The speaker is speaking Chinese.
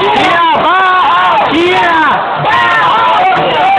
一二八二一二八二一二